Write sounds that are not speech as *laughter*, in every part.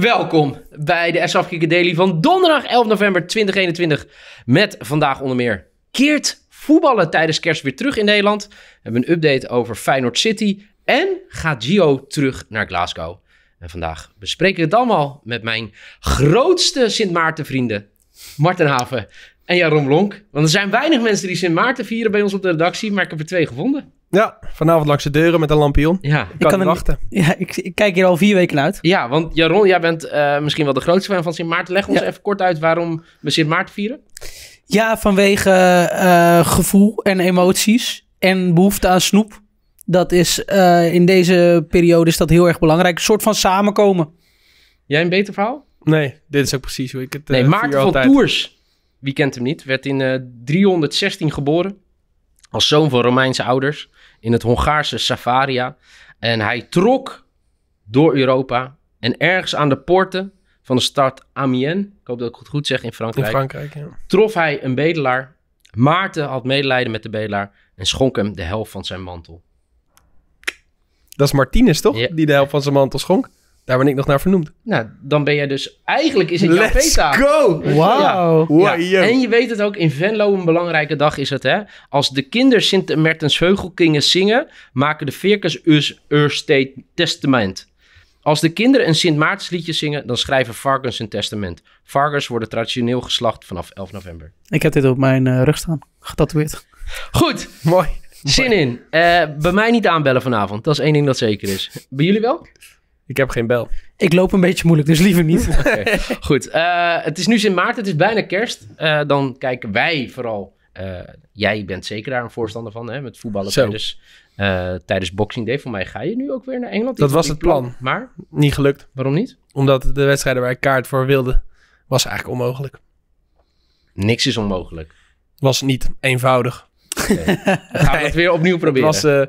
Welkom bij de Kikker Daily van donderdag 11 november 2021. Met vandaag onder meer keert voetballen tijdens kerst weer terug in Nederland. We hebben een update over Feyenoord City en gaat Gio terug naar Glasgow. En vandaag bespreken we het allemaal met mijn grootste Sint Maarten vrienden. Martin Haven en Jaron Blonk. Want er zijn weinig mensen die Sint Maarten vieren bij ons op de redactie, maar ik heb er twee gevonden. Ja, vanavond langs de deuren met een lampion. Ja, Ik kan, kan niet er wachten. *laughs* Ja, ik, ik kijk hier al vier weken uit. ja want Jaron, jij bent eh, misschien wel de grootste fan van Sint Maarten. Leg ons Ja. even kort uit waarom we Sint Maarten vieren. Ja, vanwege eh, gevoel en emoties en behoefte aan snoep. Dat is eh, in deze periode is dat heel erg belangrijk. Een soort van samenkomen. Jij een beter verhaal? Nee, dit is ook precies hoe ik het Nee, Maarten vier van altijd. Tours. Wie kent hem niet? Werd in eh, 316 geboren. Als zoon van Romeinse ouders. In het Hongaarse Savaria. En hij trok door Europa. En ergens aan de poorten van de stad Amiens. Ik hoop dat ik het goed zeg in In Frankrijk. Frankrijk, ja. trof hij een bedelaar. Maarten had medelijden met de bedelaar. En schonk hem de helft van zijn mantel. Dat is Martinez, toch? Ja. Die de helft van zijn mantel schonk. Daar ben ik nog naar vernoemd. Nou, dan ben jij dus... Eigenlijk is het jouw Let's go! Wauw. Wow, Ja. En je weet het ook, in Venlo een belangrijke dag is het, hè? Als de kinderen Sint Mertens Veugelkingen zingen, maken de us ur state testament. Als de kinderen een Sint Maartensliedje zingen, dan schrijven varkens een testament. Varkens worden traditioneel geslacht vanaf 11 november. Ik heb dit op mijn eh, rug staan. Getatoeëerd. Goed, Mooi. zin in. Eh, bij mij niet aanbellen vanavond, dat is één ding dat zeker is. Bij jullie wel? Ik heb geen bel. Ik loop een beetje moeilijk, dus liever niet. *laughs* Goed, eh, het is nu Sint Maarten, het is bijna kerst. Eh, dan kijken wij vooral. eh, jij bent zeker daar een voorstander van, hè, met voetballen Zo. tijdens, tijdens Boxing Day. Voor mij ga je nu ook weer naar Engeland. Dat was het plan. Maar Niet gelukt. waarom niet? Omdat de wedstrijden waar ik kaart voor wilde, was eigenlijk onmogelijk. Niks is onmogelijk. Was niet eenvoudig. *laughs* Dan gaan we het weer opnieuw Het proberen. was, eh,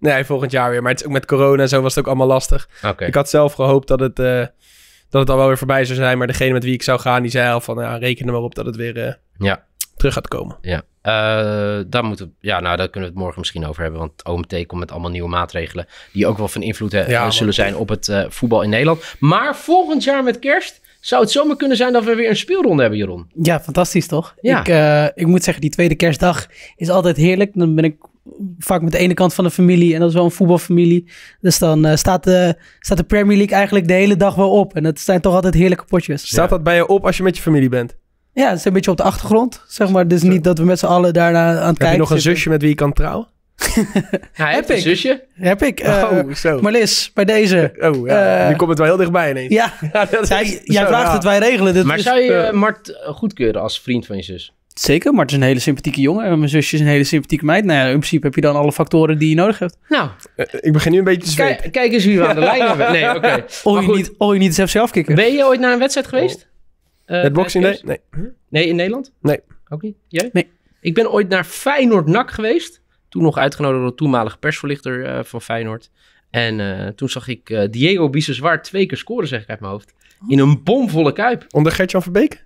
nee, volgend jaar weer. Maar het is ook met corona en zo was het ook allemaal lastig. Ik had zelf gehoopt dat het, eh, dat het al wel weer voorbij zou zijn. Maar degene met wie ik zou gaan, die zei al van... Ja, reken er maar op dat het weer eh, Ja. terug gaat komen. Ja, Eh, daar moeten we, ja, nou, daar kunnen we het morgen misschien over hebben. Want het OMT komt met allemaal nieuwe maatregelen. Die ook wel van invloed Ja, zullen zijn op het eh, voetbal in Nederland. Maar volgend jaar met kerst zou het zomaar kunnen zijn dat we weer een speelronde hebben, Jeroen. Ja, fantastisch toch? Ja. Ik, eh, ik moet zeggen, die tweede kerstdag is altijd heerlijk. Dan ben ik vaak met de ene kant van de familie en dat is wel een voetbalfamilie. Dus dan eh, staat, de, staat de Premier League eigenlijk de hele dag wel op. En het zijn toch altijd heerlijke potjes. Staat dat bij je op als je met je familie bent? Ja, het is een beetje op de achtergrond, zeg maar. Dus niet dat we met z'n allen daarna aan het kijken Heb je nog een zusje met wie je kan trouwen? *laughs* Hij heeft Heb een ik. zusje. Heb ik. eh oh, zo. Marlis, bij deze. *laughs* oh, ja. eh, nu komt het wel heel dichtbij ineens. Ja, *laughs* Ja, dat is jij, jij vraagt raar. het, wij regelen dit. Maar Dus- zou je eh, eh, Mart eh, goedkeuren als vriend van je zus? Zeker, Mart is een hele sympathieke jongen. En mijn zusje is een hele sympathieke meid. Nou ja, in principe heb je dan alle factoren die je nodig hebt. Nou, Eh, ik begin nu een beetje te zweten. kijk, kijk eens wie we aan de lijn *laughs* hebben. Nee, oké. Maar goed, need, all you need is FC afkicken. Ben je ooit naar een wedstrijd geweest? Eh, Met Boxing Day? Nee. Nee, in Nederland? Nee. Ook niet? Jij? Nee. Ik ben ooit naar Feyenoord-NAC geweest. Toen nog uitgenodigd door de toenmalige persverlichter eh, van Feyenoord. En eh, toen zag ik eh, Diego Biseswar twee keer scoren, zeg ik uit mijn hoofd. In een bomvolle kuip. Onder Gertjan Verbeek?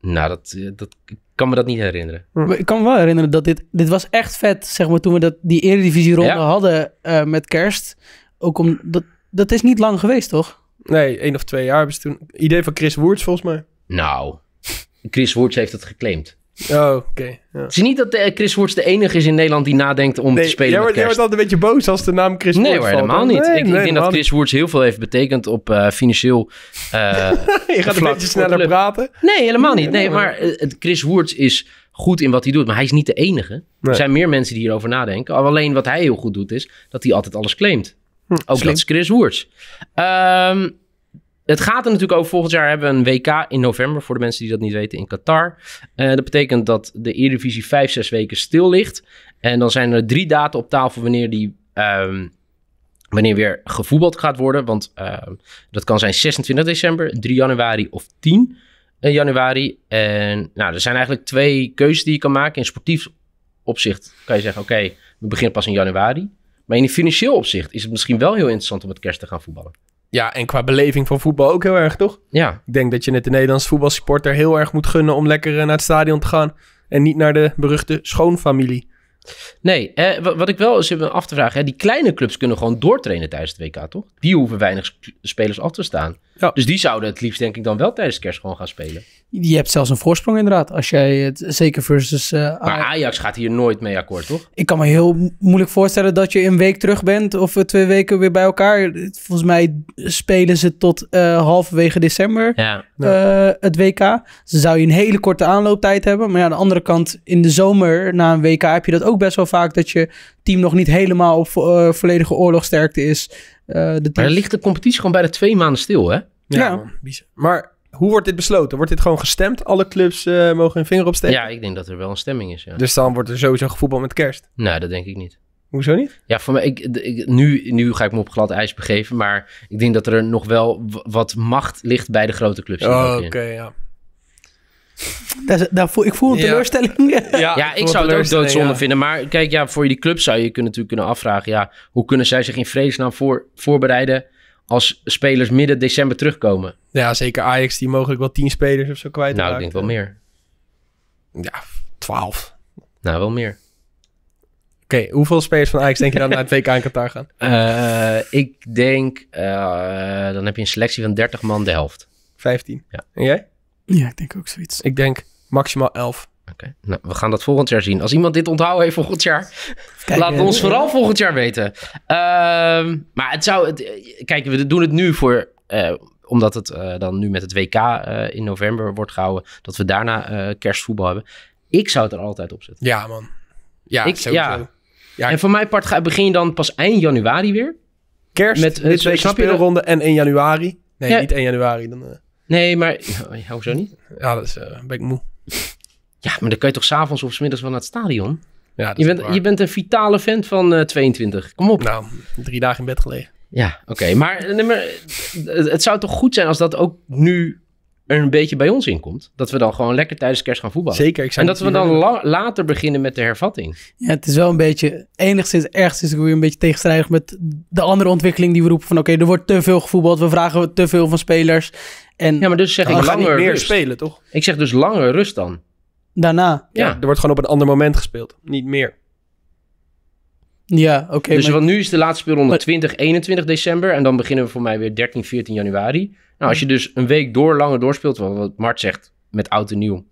Nou, dat, eh, dat, ik kan me dat niet herinneren. Maar Ik kan me wel herinneren dat dit... Dit was echt vet, zeg maar, toen we dat, die eredivisie-ronde Ja. hadden eh, met kerst. Ook om... Dat, dat is niet lang geweest, toch? Nee, één of twee jaar hebben ze toen. Idee van Chris Woerts volgens mij. Nou, Chris Woerts heeft het geclaimd. Oh, oké. Ja. Het is niet dat eh, Chris Woerts de enige is in Nederland die nadenkt om Nee, te spelen jij, met wordt, jij wordt altijd een beetje boos als de naam Chris Nee Woerts hoor, valt. helemaal niet. Nee, ik, ik nee, denk dat Chris Woerts heel veel heeft betekend op eh, financieel... eh, niet. *laughs* Je gaat een beetje sneller praten. Nee, helemaal niet. Nee, Nee, maar het- Chris Woerts is goed in wat hij doet, maar hij is niet de enige. Er Nee. zijn meer mensen die hierover nadenken. Alleen wat hij heel goed doet is dat hij altijd alles claimt. Hm, Ook slim. dat is Chris Woerts. Ehm, het gaat er natuurlijk over. Volgend jaar hebben we een WK in november. Voor de mensen die dat niet weten, in Qatar. Eh, dat betekent dat de Eredivisie vijf, zes weken stil ligt. En dan zijn er drie data op tafel wanneer die... ehm, wanneer weer gevoetbald gaat worden. Want ehm, dat kan zijn 26 december, 3 januari of 10 januari. En nou, er zijn eigenlijk twee keuzes die je kan maken. In sportief opzicht kan je zeggen, oké, we beginnen pas in januari. Maar in financieel opzicht is het misschien wel heel interessant om met kerst te gaan voetballen. Ja, en qua beleving van voetbal ook heel erg, toch? Ja, Ik denk dat je het de Nederlandse voetbalsupporter heel erg moet gunnen om lekker eh, naar het stadion te gaan. En niet naar de beruchte schoonfamilie. Nee, eh, wat, wat ik wel eens heb af te vragen, hè, die kleine clubs kunnen gewoon doortrainen tijdens het WK, toch? Die hoeven weinig sp- spelers af te staan. Ja. Dus die zouden het liefst denk ik dan wel tijdens kerst gewoon gaan spelen. Je hebt zelfs een voorsprong inderdaad. Als jij het zeker versus eh, Maar Ajax- gaat hier nooit mee akkoord, toch? Ik kan me heel mo- moeilijk voorstellen dat je een week terug bent of eh, twee weken weer bij elkaar. Volgens mij spelen ze tot eh, halverwege december Ja. het WK. Dan zou je een hele korte aanlooptijd hebben. Maar ja, aan de andere kant, in de zomer na een WK heb je dat ook best wel vaak dat je team nog niet helemaal op vo- volledige oorlogsterkte is. Eh, de Maar teams- dan ligt de competitie gewoon bijna twee maanden stil, hè? Ja, Ja. Maar hoe wordt dit besloten? Wordt dit gewoon gestemd? Alle clubs eh, mogen hun vinger opsteken? Ja, ik denk dat er wel een stemming is, ja. Dus dan wordt er sowieso gevoetbald met kerst. Nee, dat denk ik niet. Hoezo niet? Ja, voor mij, ik, ik- nu, nu ga ik me op glad ijs begeven, maar ik denk dat er nog wel wat macht ligt bij de grote clubs. hier Oh, Oké, ja. Daar, daar voel, ik voel een Ja. teleurstelling. Ja, *laughs* ik zou het ook doodzonde vinden. Maar kijk, ja, voor die club zou je kunnen, natuurlijk kunnen afvragen... Ja, hoe kunnen zij zich in vredesnaam voor, voorbereiden... als spelers midden december terugkomen? Ja, zeker Ajax die mogelijk wel tien spelers of zo kwijt Nou, ik denk wel meer. Ja, twaalf. Nou, wel meer. Oké, hoeveel spelers van Ajax denk je dan naar het WK in Qatar gaan? *laughs* Eh, ik denk, eh, dan heb je een selectie van 30 man de helft. Vijftien. Ja. En jij? Ja, ik denk ook zoiets. Ik denk maximaal elf. Oké, nou, we gaan dat volgend jaar zien. Als iemand dit onthouden heeft volgend jaar, Kijk, laat ons vooral volgend jaar weten. Ehm, maar het zou, het, eh, kijk, we doen het nu voor, eh, omdat het eh, dan nu met het WK eh, in november wordt gehouden, dat we daarna eh, kerstvoetbal hebben. Ik zou het er altijd op zetten. Ja, man. Ja, Ik- ja. Ja. En voor mijn part ga, begin je dan pas eind januari weer. Kerst, Met, dit week speelronde en 1 januari. Nee, Ja. niet 1 januari. Dan, eh, Nee, maar hoezo niet? ja, dat is, eh, ben ik moe. *laughs* Ja, maar dan kan je toch s'avonds of 's middags wel naar het stadion? Ja, dat Je is bent, je bent een vitale vent van eh, 22. Kom op. Nou, drie dagen in bed gelegen. Ja, oké. Maar, nee, maar het, het zou toch goed zijn als dat ook nu er een beetje bij ons inkomt. Dat we dan gewoon lekker tijdens kerst gaan voetballen. Zeker. Ik zou En dat we dan la- later beginnen met de hervatting. Ja, het is wel een beetje, enigszins ergens is het weer een beetje tegenstrijdig met de andere ontwikkeling die we roepen van oké, er wordt te veel gevoetbald, we vragen te veel van spelers. En Ja, maar dus zeg ik langer meer rust. spelen, toch? Ik zeg dus langer rust dan. daarna, Ja. Er wordt gewoon op een ander moment gespeeld. Niet meer. Ja, oké. dus maar- want nu is de laatste speelronde Maar- 20, 21 december. En dan beginnen we voor mij weer 13, 14 januari. Nou, als je dus een week door langer doorspeelt, wat Mart zegt met oud en nieuw.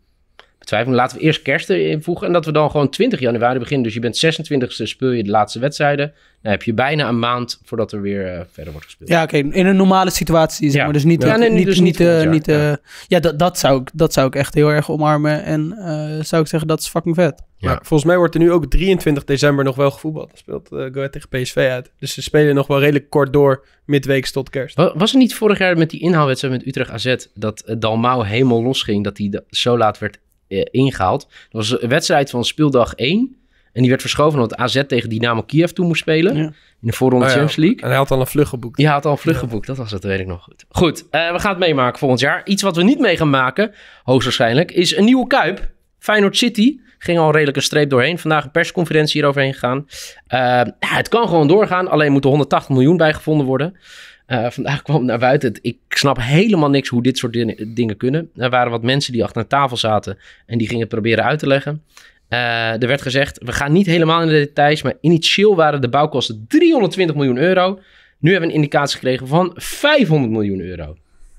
Betwijfel, laten we eerst kerst erin voegen. En dat we dan gewoon 20 januari beginnen. Dus je bent 26e, speel je de laatste wedstrijden. Dan heb je bijna een maand voordat er weer eh, verder wordt gespeeld. Ja, oké, in een normale situatie, zeg Ja. maar. Dus niet, Ja, nee, niet, dus niet, niet eh, niet, eh, ja. ja, dat, dat, zou ik, dat zou ik echt heel erg omarmen. En eh, zou ik zeggen, dat is fucking vet. Ja. Maar volgens mij wordt er nu ook 23 december nog wel gevoetbald. Dan speelt uh, Go Ahead tegen PSV uit. Dus ze spelen nog wel redelijk kort door midweeks tot kerst. Wa- Was er niet vorig jaar met die inhaalwedstrijd met Utrecht AZ... dat Dalmau helemaal losging, dat die da- zo laat werd ingehaald? Dat was een wedstrijd van speeldag 1... En die werd verschoven omdat AZ tegen Dynamo Kiev toe moest spelen. Ja. In de voorronde Oh ja. Champions League. En hij had al een vlucht geboekt. Die had al een vlucht geboekt, dat was het, weet ik nog goed. Goed, eh, we gaan het meemaken volgend jaar. Iets wat we niet mee gaan maken, hoogstwaarschijnlijk, is een nieuwe Kuip. Feyenoord City ging al redelijk een streep doorheen. Vandaag een persconferentie hieroverheen gegaan. Eh, ja, het kan gewoon doorgaan, alleen moet er 180 miljoen bijgevonden worden. Eh, vandaag *laughs* kwam naar buiten. Ik snap helemaal niks hoe dit soort din- dingen kunnen. Er waren wat mensen die achter een tafel zaten en die gingen proberen uit te leggen. Eh, er werd gezegd, we gaan niet helemaal in de details, maar initieel waren de bouwkosten 320 miljoen euro. Nu hebben we een indicatie gekregen van 500 miljoen euro.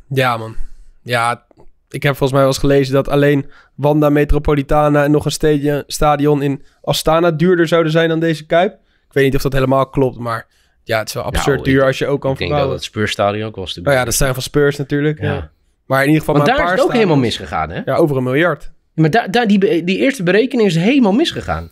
Ja, man. Ja, ik heb volgens mij wel eens gelezen dat alleen Wanda Metropolitana en nog een stadion in Astana duurder zouden zijn dan deze Kuip. Ik weet niet of dat helemaal klopt, maar ja, het is wel absurd Nou, duur ik- als je ook kan Ik denk dat het Speurstadion ook stuk Nou ja, dat zijn van Spurs natuurlijk. Ja. Maar in ieder geval Want maar daar een is paar het ook helemaal misgegaan, hè? Ja, over een miljard. Maar daar, daar, die, die eerste berekening is helemaal misgegaan.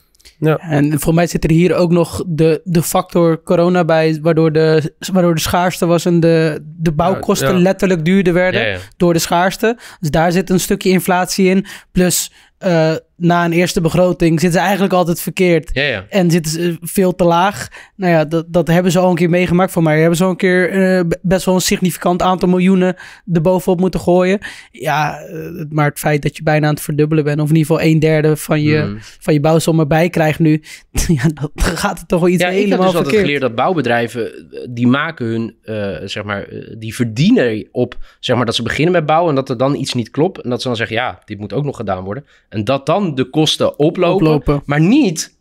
En voor mij zit er hier ook nog de, de factor corona bij, waardoor de, waardoor de schaarste was en de, de bouwkosten Ja, ja. letterlijk duurder werden Ja, ja. door de schaarste. Dus daar zit een stukje inflatie in. Plus eh, na een eerste begroting zitten ze eigenlijk altijd verkeerd. Ja, ja. En zitten ze veel te laag. Nou ja, dat, dat hebben ze al een keer meegemaakt voor mij. Hebben ze al een keer eh, best wel een significant aantal miljoenen erbovenop moeten gooien. Ja, eh, maar het feit dat je bijna aan het verdubbelen bent, of in ieder geval een derde van je, Mm. van je bouwsom erbij krijgt nu, *laughs* ja, dan gaat het toch wel iets Ja, ik heb helemaal dus altijd verkeerd. geleerd dat bouwbedrijven, die maken hun, zeg maar, die verdienen op, zeg maar, dat ze beginnen met bouwen en dat er dan iets niet klopt. En dat ze dan zeggen, ja, dit moet ook nog gedaan worden. En dat dan de kosten oplopen, Oplopen. maar niet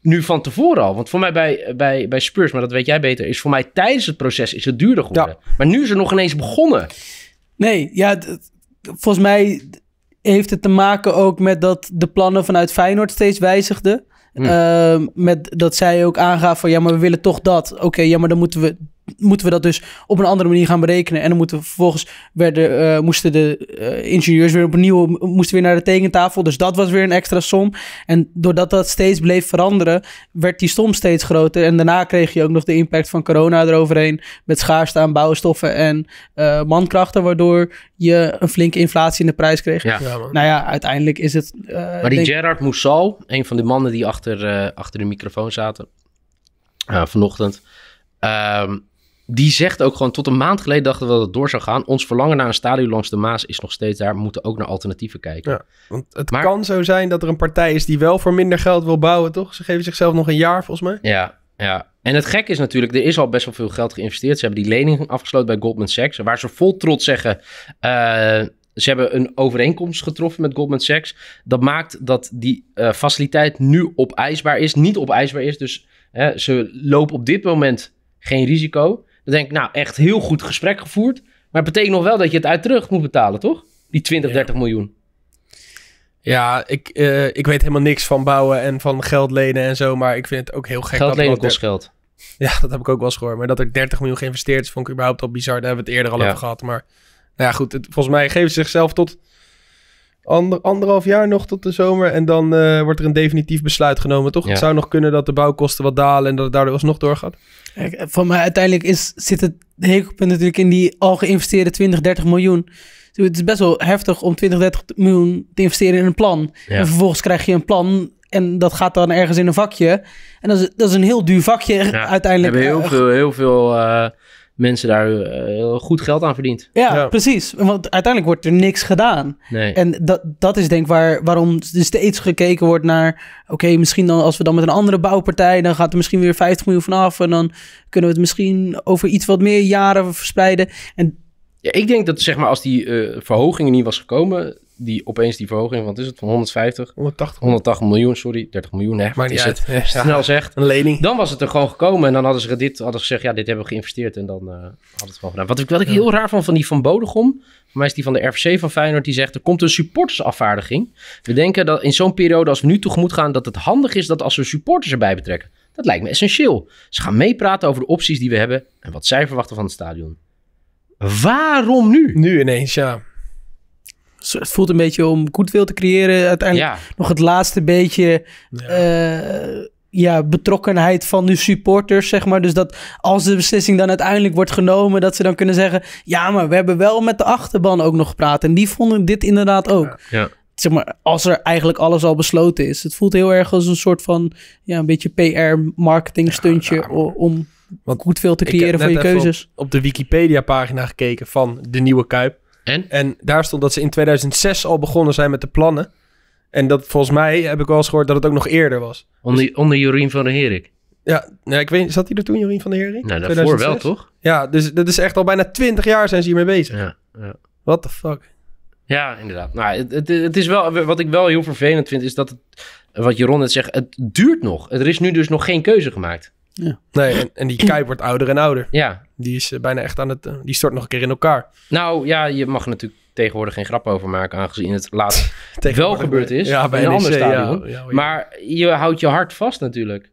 nu van tevoren al. Want voor mij bij, bij, bij Spurs, maar dat weet jij beter, is voor mij tijdens het proces is het duurder geworden. Maar nu is het nog ineens begonnen. Nee, ja, volgens mij heeft het te maken ook met dat de plannen vanuit Feyenoord steeds wijzigden. Hm. Ehm, met dat zij ook aangaf van ja, maar we willen toch dat. Oké, ja, maar dan moeten we, moeten we dat dus op een andere manier gaan berekenen. En dan moeten we vervolgens werden, eh, moesten de eh, ingenieurs weer opnieuw moesten weer naar de tekentafel. Dus dat was weer een extra som. En doordat dat steeds bleef veranderen, werd die som steeds groter. En daarna kreeg je ook nog de impact van corona eroverheen. Met schaarste aan bouwstoffen en eh, mankrachten, waardoor je een flinke inflatie in de prijs kreeg. Ja. Nou ja, uiteindelijk is het. eh, Maar die denk- Gerard Moussal, een van de mannen die achter, eh, achter de microfoon zaten eh, vanochtend, ehm, die zegt ook gewoon tot een maand geleden dachten we dat het door zou gaan. Ons verlangen naar een stadion langs de Maas is nog steeds daar. We moeten ook naar alternatieven kijken. Ja. Want het Maar- kan zo zijn dat er een partij is die wel voor minder geld wil bouwen, toch? Ze geven zichzelf nog een jaar, volgens mij. Ja, ja. En het gek is natuurlijk, er is al best wel veel geld geïnvesteerd. Ze hebben die lening afgesloten bij Goldman Sachs. Waar ze vol trots zeggen, eh, ze hebben een overeenkomst getroffen met Goldman Sachs. Dat maakt dat die eh, faciliteit nu opeisbaar is, niet opeisbaar is. Dus hè, ze lopen op dit moment geen risico. Dan denk ik, nou, echt heel goed gesprek gevoerd. Maar het betekent nog wel dat je het uit terug moet betalen, toch? Die 20, Ja. 30 miljoen. Ja, ik, eh, ik weet helemaal niks van bouwen en van geld lenen en zo. Maar ik vind het ook heel gek. Geld dat lenen kost geld. Ja, dat heb ik ook wel eens gehoord. Maar dat er 30 miljoen geïnvesteerd is, vond ik überhaupt al bizar. Daar hebben we het eerder al Ja. over gehad. Maar nou ja, goed. Het, volgens mij geven ze zichzelf tot ander, anderhalf jaar nog tot de zomer. En dan eh, wordt er een definitief besluit genomen, toch? Ja. Het zou nog kunnen dat de bouwkosten wat dalen en dat het daardoor alsnog doorgaat. Kijk, Voor mij uiteindelijk is, zit het hekelpunt natuurlijk in die al geïnvesteerde 20, 30 miljoen. Dus Het is best wel heftig om 20, 30 miljoen te investeren in een plan. Ja. En vervolgens krijg je een plan en dat gaat dan ergens in een vakje. En dat is, dat is een heel duur vakje Ja, *laughs* uiteindelijk. hebben heel Eh, veel, heel veel eh, mensen daar eh, heel goed geld aan verdiend. Ja, Ja. precies. Want uiteindelijk wordt er niks gedaan. Nee. En dat, dat is denk ik waar, waarom er steeds gekeken wordt naar... oké, misschien dan als we dan met een andere bouwpartij... dan gaat er misschien weer 50 miljoen vanaf... en dan kunnen we het misschien over iets wat meer jaren verspreiden. En Ja, ik denk dat zeg maar als die eh, verhoging er niet was gekomen, die opeens die verhoging, wat is het, van 150, 180 180 miljoen, sorry, 30 miljoen, hè, niet is uit. het? Ja. Snel zegt. Een lening. Dan was het er gewoon gekomen en dan hadden ze dit, hadden ze gezegd, ja, dit hebben we geïnvesteerd en dan eh hadden het gewoon gedaan. Wat ik, wat ik heel raar vond van die Van Bodegom, voor mij is die van de RVC van Feyenoord, die zegt, er komt een supportersafvaardiging. We denken dat in zo'n periode als we nu tegemoet gaan, dat het handig is dat als we supporters erbij betrekken. Dat lijkt me essentieel. Ze gaan meepraten over de opties die we hebben en wat zij verwachten van het stadion. Waarom nu? Nu ineens, ja. Het voelt een beetje om goodwill te creëren. Uiteindelijk Ja, nog het laatste beetje... Ja. eh, ja, betrokkenheid van de supporters, zeg maar. Dus dat als de beslissing dan uiteindelijk wordt genomen, dat ze dan kunnen zeggen: Ja, maar we hebben wel met de achterban ook nog gepraat. En die vonden dit inderdaad ook. ja. Zeg maar, als er eigenlijk alles al besloten is. Het voelt heel erg als een soort van, ja, een beetje PR-marketing stuntje Ja, maar- o- om Want goed veel te ik heb creëren voor je keuzes. Op de Wikipedia-pagina gekeken van de nieuwe Kuip. En? En daar stond dat ze in 2006 al begonnen zijn met de plannen. En dat volgens mij heb ik wel eens gehoord dat het ook nog eerder was. Onder, onder Jorien van der Herik. Ja, nou, ik weet zat hij er toen, Jorien van der Hering? Nou, daarvoor wel, 2006? toch? Ja, dus dat is echt al bijna 20 jaar zijn ze hiermee bezig. Ja, ja. What the fuck? ja inderdaad. Nou, het, het, het is wel, wat ik wel heel vervelend vind, is dat het, wat Jeroen net zegt, het duurt nog. Er is nu dus nog geen keuze gemaakt. Nee, en, en die Kuip wordt ouder en ouder. Ja, Die is eh, bijna echt aan het... eh, die stort nog een keer in elkaar. nou ja, je mag er natuurlijk tegenwoordig geen grap over maken, aangezien het laatst *laughs* wel gebeurd is. Ja, bij in een NEC, ander stadion. ja, ja, ja. Maar je houdt je hart vast natuurlijk.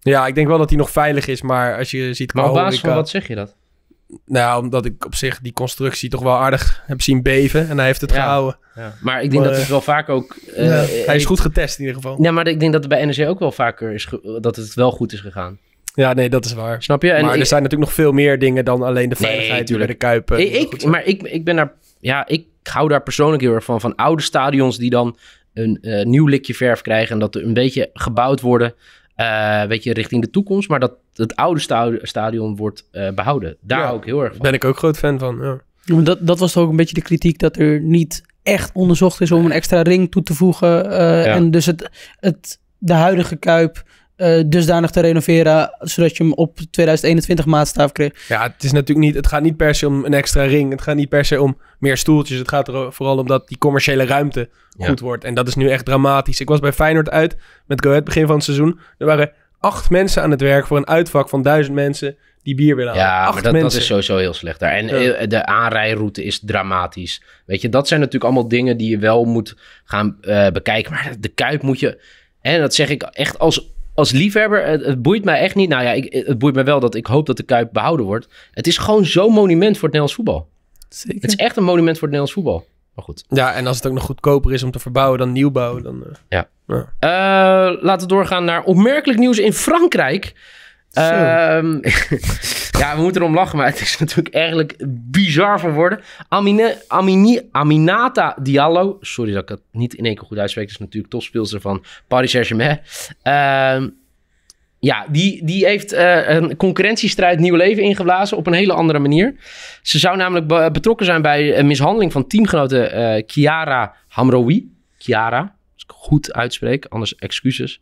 Ja, ik denk wel dat hij nog veilig is, maar als je ziet... Maar op basis van wat zeg je dat? Nou, omdat ik op zich die constructie toch wel aardig heb zien beven. En hij heeft het Ja. gehouden. Ja. Maar ik denk Maar, dat het wel vaak ook... eh, Ja, eh, hij is goed getest in ieder geval. Ja, maar ik denk dat het bij NEC ook wel vaker is dat het wel goed is gegaan. Ja, nee, dat is waar. Snap je? En maar ik- er zijn natuurlijk nog veel meer dingen dan alleen de Nee, veiligheid bij tuurlijk. de Kuip. Ik, maar ik, ik ben daar... Ja, ik hou daar persoonlijk heel erg van. Van oude stadions die dan een eh, nieuw likje verf krijgen. En dat er een beetje gebouwd worden. eh weet je, richting de toekomst. Maar dat het oude sta- stadion wordt eh, behouden. Daar Ja. hou ik heel erg van. ben ik ook groot fan van. Ja. Dat, dat was toch ook een beetje de kritiek dat er niet echt onderzocht is om een extra ring toe te voegen. eh, En dus het, het, de huidige Kuip eh, dusdanig te renoveren, zodat je hem op 2021 maatstaaf kreeg. Ja, het is natuurlijk niet. Het gaat niet per se om een extra ring. Het gaat niet per se om meer stoeltjes. Het gaat er vooral om dat die commerciële ruimte Ja. goed wordt. En dat is nu echt dramatisch. Ik was bij Feyenoord uit met Go Ahead begin van het seizoen. Er waren acht mensen aan het werk voor een uitvak van duizend mensen die bier willen halen. Ja, acht maar dat, dat is sowieso heel slecht daar. En Ja. eh, de aanrijroute is dramatisch. Weet je, dat zijn natuurlijk allemaal dingen die je wel moet gaan eh, bekijken. Maar de Kuip moet je... En dat zeg ik echt als, als liefhebber. Het, het boeit mij echt niet. Nou ja, ik, het boeit mij wel dat ik hoop dat de Kuip behouden wordt. Het is gewoon zo'n monument voor het Nederlands voetbal. Zeker. Het is echt een monument voor het Nederlands voetbal. Maar goed. Ja, en als het ook nog goedkoper is om te verbouwen dan nieuwbouw, dan... eh, Eh, laten we doorgaan naar opmerkelijk nieuws in Frankrijk. Ehm, *laughs* ja, we moeten erom lachen, maar het is natuurlijk eigenlijk bizar van worden. Amine, Aminata Diallo, sorry dat ik het niet in één keer goed uitspreek, is natuurlijk topspeelster van Paris Saint-Germain. Ehm, ja, die, die heeft eh, een concurrentiestrijd nieuw leven ingeblazen op een hele andere manier. Ze zou namelijk be- betrokken zijn bij een mishandeling van teamgenote eh Chiara Hamroui. Chiara, als ik goed uitspreek, anders excuses.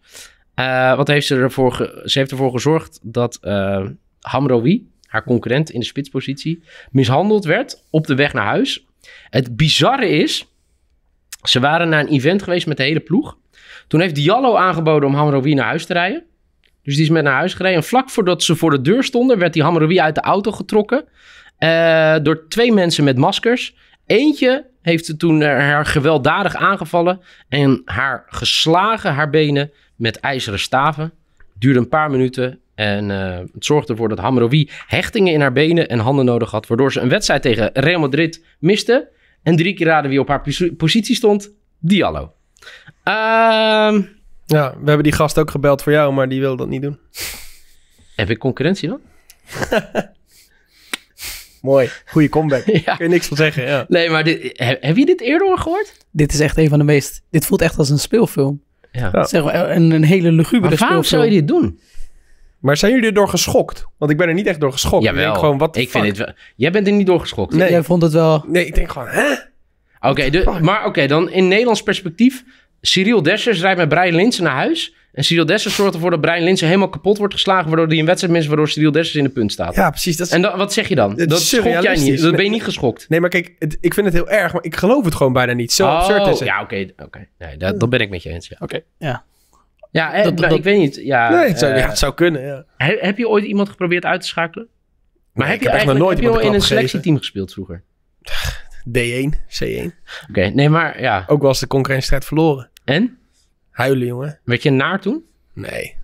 Eh, wat heeft ze ervoor? ze heeft ervoor gezorgd dat eh Hamroui, haar concurrent in de spitspositie, mishandeld werd op de weg naar huis. Het bizarre is, ze waren naar een event geweest met de hele ploeg. Toen heeft Diallo aangeboden om Hamroui naar huis te rijden. Dus die is met naar huis gereden. En vlak voordat ze voor de deur stonden, werd die Hamroui uit de auto getrokken. eh, door twee mensen met maskers. Eentje heeft toen haar gewelddadig aangevallen. En haar geslagen, haar benen, met ijzeren staven. Duurde een paar minuten. En eh, het zorgde ervoor dat Hamroui hechtingen in haar benen en handen nodig had. Waardoor ze een wedstrijd tegen Real Madrid miste. En drie keer raden wie op haar pos- positie stond. Diallo. Ehm, ja, we hebben die gast ook gebeld voor jou, maar die wil dat niet doen. heb ik concurrentie dan? *laughs* Mooi. Goeie comeback. *laughs* Ja. Kun je niks van zeggen, ja. Nee, maar dit, heb, heb je dit eerder gehoord? Dit is echt een van de meest... Dit voelt echt als een speelfilm. Ja. Ja. Zeg maar, een, een hele lugubere Maar waarom speelfilm. zou je dit doen? Maar zijn jullie erdoor geschokt? Want ik ben er niet echt door geschokt. Ik denk gewoon, wat ik vind het wel... Jij bent er niet doorgeschokt. Nee. Jij vond het wel... Nee, ik denk gewoon, hè? Oké, maar oké, dan in Nederlands perspectief. Cyril Dessers rijdt met Brian Linsen naar huis. En Cyril Dessers zorgt ervoor dat Brian Linsen helemaal kapot wordt geslagen... waardoor hij een wedstrijd mist, waardoor Cyril Dessers in de punt staat. Ja, precies. Dat is... En wat zeg je dan? Dat is schok jij niet. Dat ben je niet geschokt. Nee, maar kijk, het- ik vind het heel erg, maar ik geloof het gewoon bijna niet. Zo Oh, absurd is het. Ja, oké. oké. Nee, dat, dat ben ik met je eens. Ja, Oké. Ja. ja eh, Dat- maar dat- ik weet niet. Ja, Nee, het zou, eh, ja, het zou kunnen, ja. he- heb je ooit iemand geprobeerd uit te schakelen? Maar Nee, heb ik je heb echt nog eigenlijk nooit heb je al iemand in een selectieteam gespeeld vroeger? D1, C1. Oké, nee, maar ja. Ook wel eens de concurrentiestrijd verloren. En? Huilen, jongen. Werd je naar toen? Nee.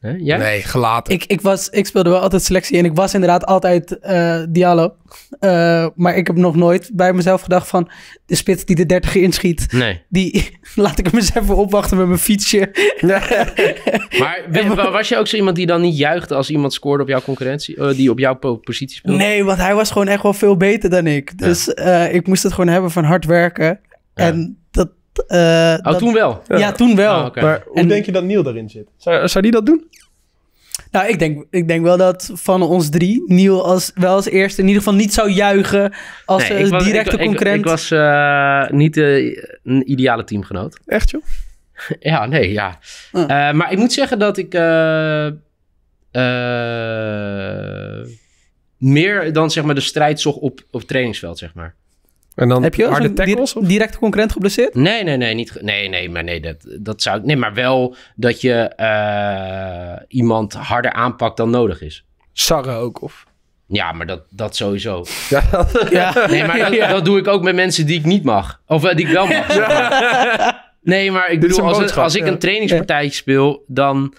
Hè? Jij? Nee, gelaten. Ik, ik, was, ik speelde wel altijd selectie en ik was inderdaad altijd eh Diallo. Eh, maar ik heb nog nooit bij mezelf gedacht van... de spits die de 30 inschiet, Nee. die *laughs* laat ik hem eens even opwachten met mijn fietsje. *laughs* Maar was je ook zo iemand die dan niet juichte als iemand scoorde op jouw concurrentie? eh, die op jouw po- positie speelde? Nee, want hij was gewoon echt wel veel beter dan ik. Dus eh, ik moest het gewoon hebben van hard werken. En dat... eh, Oh, dat- toen wel? Ja, toen wel. Oh, oké. Maar hoe En- denk je dat Niel daarin zit? Zou, zou die dat doen? Nou, ik denk, ik denk wel dat van ons drie, Niel als, wel als eerste in ieder geval niet zou juigen als Nee, eh, ik was- directe ik, ik- concurrent. Ik, was eh, niet eh, een ideale teamgenoot. Echt, joh? *laughs* Ja, nee, ja. Ah. Eh, maar ik moet zeggen dat ik... eh, eh, meer dan zeg maar de strijd zocht op, op trainingsveld, zeg maar. En dan Heb je harde tackles? di- directe concurrent geblesseerd? Nee, nee, nee, niet, nee, nee, maar nee, dat, dat zou, nee, maar wel dat je eh, iemand harder aanpakt dan nodig is. Sarre ook, of? Ja, maar dat, dat sowieso. *laughs* Ja, Ja. Nee, maar dat, Ja. dat doe ik ook met mensen die ik niet mag. Of eh, die ik wel mag. Nee, maar ik bedoel, als, als ik ja. een trainingspartijtje speel, dan,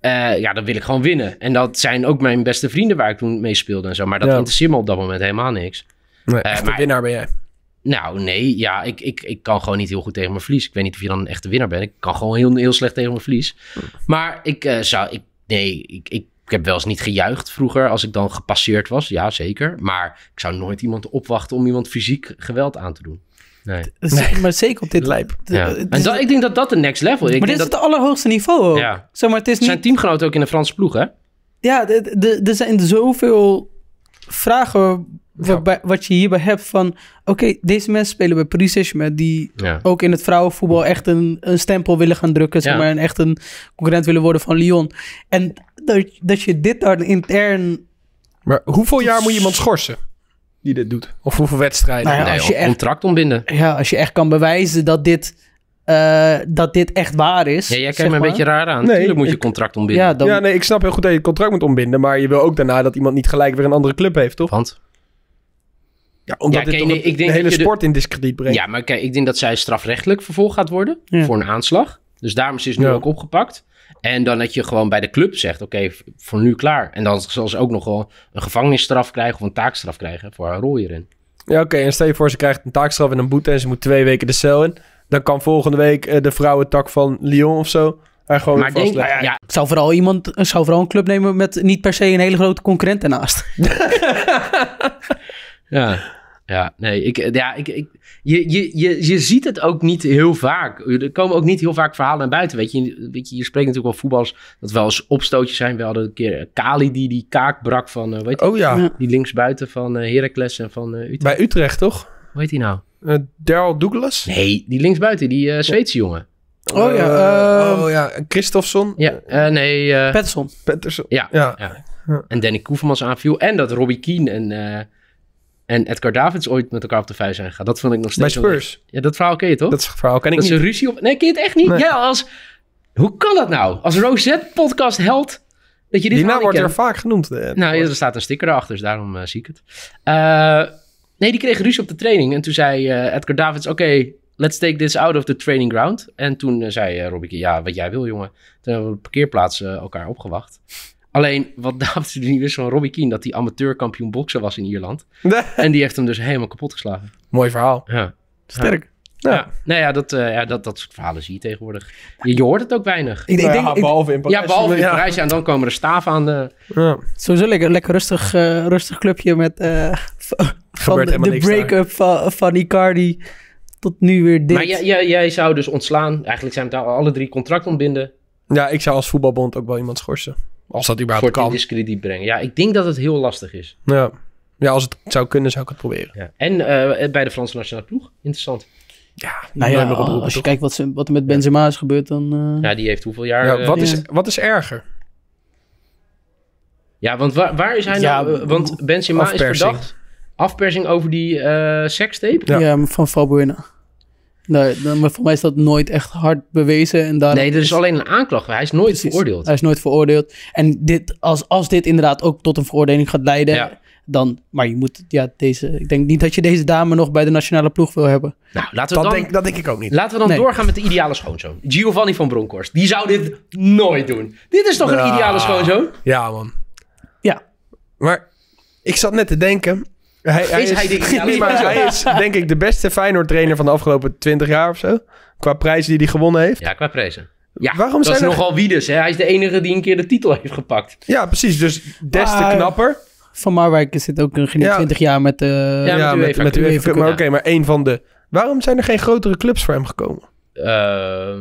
eh, ja, dan wil ik gewoon winnen. En dat zijn ook mijn beste vrienden waar ik toen mee speelde en zo. Maar dat Ja. interesseert me op dat moment helemaal niks. nee, Eh, maar- winnaar ben jij. Nou, nee, ja, ik, ik, ik kan gewoon niet heel goed tegen mijn verlies. Ik weet niet of je dan een echte winnaar bent. Ik kan gewoon heel, heel slecht tegen mijn verlies. Maar ik eh, zou, ik, nee, ik, ik, ik heb wel eens niet gejuicht vroeger als ik dan gepasseerd was. Ja, zeker. Maar ik zou nooit iemand opwachten om iemand fysiek geweld aan te doen. Nee. Maar zeker op dit... Lijp. Ja. En dat, ik denk dat dat de next level is. Maar dit is dat, het allerhoogste niveau ook. Ja. Zeg maar, het is niet... zijn teamgenoten ook in de Franse ploeg, hè? Ja, de- de- er zijn zoveel vragen waarbij- wat je hierbij hebt van... Oké, deze mensen spelen bij Paris Saint-Germain... die Ja. ook in het vrouwenvoetbal echt een, een stempel willen gaan drukken... Zeg Ja. maar, en echt een concurrent willen worden van Lyon. En dat, dat je dit dan intern... Maar hoeveel jaar moet je iemand schorsen die dit doet? Of hoeveel wedstrijden? Nou ja, Nee, als je een echt- contract ontbinden. Ja, als je echt kan bewijzen dat dit, eh, dat dit echt waar is... Ja, jij zeg kijkt me een maar. beetje raar aan. Nee, Tuurlijk moet je ik- contract ontbinden. Ja, dan, Ja, nee, ik snap heel goed dat je het contract moet ontbinden. Maar je wil ook daarna dat iemand niet gelijk weer een andere club heeft, toch? Want? Ja, omdat Ja, dit kijk, nee, ik denk de hele de- sport in discrediet brengt. Ja, maar kijk, ik denk dat zij strafrechtelijk vervolgd gaat worden Ja. voor een aanslag. Dus daarom is ze nu Ja. ook opgepakt. En dan dat je gewoon bij de club zegt, oké, voor nu klaar. En dan zal ze ook nog wel een gevangenisstraf krijgen of een taakstraf krijgen voor haar rol hierin. Ja, oké. En stel je voor, ze krijgt een taakstraf en een boete en ze moet twee weken de cel in. Dan kan volgende week eh, de vrouwentak van Lyon of zo haar gewoon maar denk, ja, Ik zou vooral iemand, zou vooral een club nemen met niet per se een hele grote concurrent ernaast. *laughs* Ja, ja nee, ik, ja, ik, ik, je, je, je, je ziet het ook niet heel vaak. Er komen ook niet heel vaak verhalen naar buiten. Weet je, weet je, je spreekt natuurlijk wel voetballers dat wel eens opstootjes zijn. We hadden een keer Kali die die kaak brak van, eh weet je, Oh ja, Ja. die linksbuiten van eh Heracles en van eh Utrecht. bij Utrecht toch? Hoe heet die nou? Eh Daryl Douglas? Nee, die linksbuiten, die eh Zweedse jongen. Oh ja, Eh, oh ja, Christofsson? Ja, eh, nee, eh, Patterson. Pettersson? ja, Ja. ja. Ja. En Danny Koevermans aanviel. En dat Robbie Keane en, eh, en Edgar Davids ooit met elkaar op de vuist zijn gegaan. Dat vond ik nog Bij steeds... wel- Spurs. Ja, dat verhaal ken je toch? Dat verhaal ken ik Dat niet. ze ruzie op... Nee, ken je het echt niet? Nee. Ja, als... Hoe kan dat nou? Als Rosette podcast held, dat je dit Die naam wordt er vaak genoemd. eh. Nou, ja, er staat een sticker erachter, dus daarom eh, zie ik het. Eh, nee, die kregen ruzie op de training. En toen zei eh, Edgar Davids, oké, let's take this out of the training ground. En toen zei uh, Robbie, ja, wat jij wil, jongen. Toen hebben we op de parkeerplaats elkaar opgewacht. Alleen, wat Davids *laughs* niet wist van Robbie Keane, dat hij amateurkampioen boksen was in Ierland. En die heeft hem dus helemaal kapot geslagen. Mooi verhaal. Ja. Sterk. Ja. Ja. Nou ja, dat, eh, ja dat, dat soort verhalen zie je tegenwoordig. Je, je hoort het ook weinig. Ik, ik denk, ja, ik- behalve in Parijs. Ja, behalve in. Parijs. Ja, en dan komen er staven aan de... Ja. sowieso lekker, lekker rustig, eh, rustig clubje met eh, v- van Gebeurt de, de daar. break-up van, van Icardi tot nu weer dit. Maar jij, jij, jij zou dus ontslaan. Eigenlijk zijn het al- alle drie contract ontbinden. ja, ik zou als voetbalbond ook wel iemand schorsen. Als dat Voor überhaupt het in kan. discrediet brengen. Ja, ik denk dat het heel lastig is. Ja. ja, als het zou kunnen, zou ik het proberen. Ja. En eh, bij de Franse nationale ploeg. Interessant. Ja, nou ja, nooit meer oproepen, als je toch? kijkt wat, ze, wat er met Benzema is gebeurd, dan... eh, Ja, die heeft hoeveel jaar... Ja, eh, wat, is, wat is erger? Ja, want waar, waar is hij Ja, nou? want Benzema is verdacht. Afpersing over die eh sekstape? Ja. ja. van Valbuena. Nou, dan, maar voor mij is dat nooit echt hard bewezen. En daarom Nee, er is alleen een aanklacht. Hij is nooit Precies. veroordeeld. Hij is nooit veroordeeld. En dit, als, als dit inderdaad ook tot een veroordeling gaat leiden, Ja. dan... Maar je moet, ja, deze... Ik denk niet dat je deze dame nog bij de nationale ploeg wil hebben. Nou, laten we Dat dan... denk, dat denk ik ook niet. Laten we dan Nee. doorgaan met de ideale schoonzoon. Giovanni van Bronckhorst. Die zou dit nooit doen. Dit is toch een Ja. ideale schoonzoon? Ja, man. Ja. Maar ik zat net te denken. Hij, Is hij de ideale Nee, maar schoonzoon? hij is denk ik de beste Feyenoord-trainer van de afgelopen 20 jaar of zo. Qua prijzen die hij gewonnen heeft. Ja, qua prijzen. Ja, Waarom dat zijn is er- nogal Wiedes. Hè? Hij is de enige die een keer de titel heeft gepakt. Ja, precies. Dus des te knapper. Van Marwijk zit ook Ja. 20 jaar met de... Ja, met. UEFA Cup. Maar Ja. oké, maar één van de... Waarom zijn er geen grotere clubs voor hem gekomen? Eh,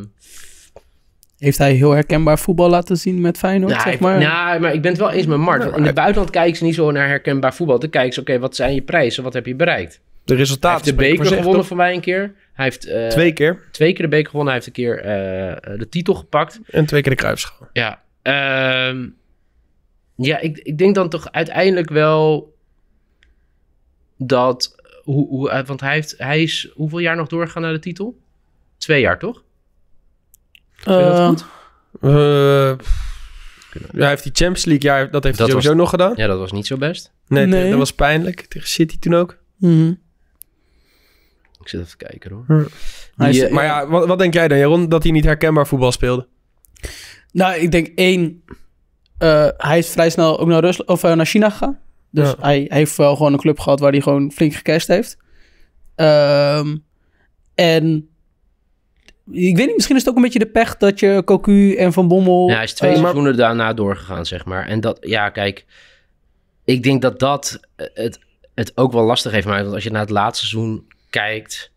Heeft hij heel herkenbaar voetbal laten zien met Feyenoord, nou, zeg maar? nou, maar ik ben het wel eens met Mart. Nou, in het hij- buitenland kijken ze niet zo naar herkenbaar voetbal. Dan kijken ze, oké, wat zijn je prijzen? Wat heb je bereikt? De Hij resultaten heeft de beker gewonnen toch? voor mij een keer. Hij heeft eh, Twee keer. twee keer de beker gewonnen. Hij heeft een keer eh, de titel gepakt. En twee keer de kruisschaal. Ja, ehm, ja ik, ik denk dan toch uiteindelijk wel dat... Hoe, hoe, eh, want hij, heeft, hij is hoeveel jaar nog doorgegaan naar de titel? Twee jaar, toch? Vind je dat Eh, goed? Eh, ja, hij heeft die Champions League jaar, dat heeft Dat hij sowieso nog gedaan. Ja, dat was niet zo best. Nee, Nee. dat was pijnlijk. Tegen City toen ook. mhm. Ik zit even te kijken hoor. Hij Die, is- eh, Maar ja, wat, wat denk jij dan, Jeroen? Dat hij niet herkenbaar voetbal speelde? Nou, ik denk één... eh, hij is vrij snel ook naar, Rusland, of, eh, naar China gegaan. Dus Ja. hij, hij heeft wel gewoon een club gehad waar hij gewoon flink gecashed heeft. Ehm, en ik weet niet, misschien is het ook een beetje de pech dat je Cocu en Van Bommel... Ja, hij is twee eh, seizoenen daarna doorgegaan, zeg maar. En dat, ja, kijk, ik denk dat dat eh, het, het ook wel lastig heeft gemaakt. Want als je naar het laatste seizoen kijkt,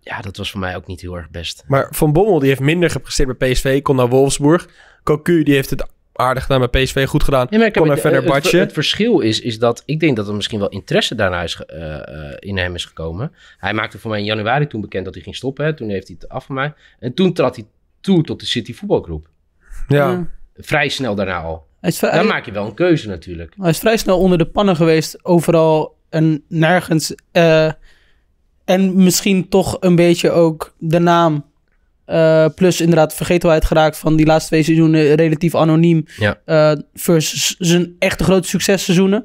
ja, dat was voor mij ook niet heel erg best. Maar Van Bommel die heeft minder gepresteerd bij PSV. Kon naar Wolfsburg. Cocu die heeft het aardig gedaan met PSV, goed gedaan. Ja, maar er verder het, het, het verschil is, is dat ik denk dat er misschien wel interesse daarna is, eh, eh, in hem is gekomen. Hij maakte voor mij in januari toen bekend dat hij ging stoppen. Hè. Toen heeft hij het afgemaakt. En toen trad hij toe tot de City voetbalgroep. Ja. Vrij snel daarna al. Hij is, vrij, Dan maak je wel een keuze natuurlijk. hij is vrij snel onder de pannen geweest, overal en nergens. eh, en misschien toch een beetje ook de naam. Eh, plus inderdaad vergetelheid geraakt van die laatste twee seizoenen relatief anoniem. Ja. eh, versus zijn echte grote successeizoenen.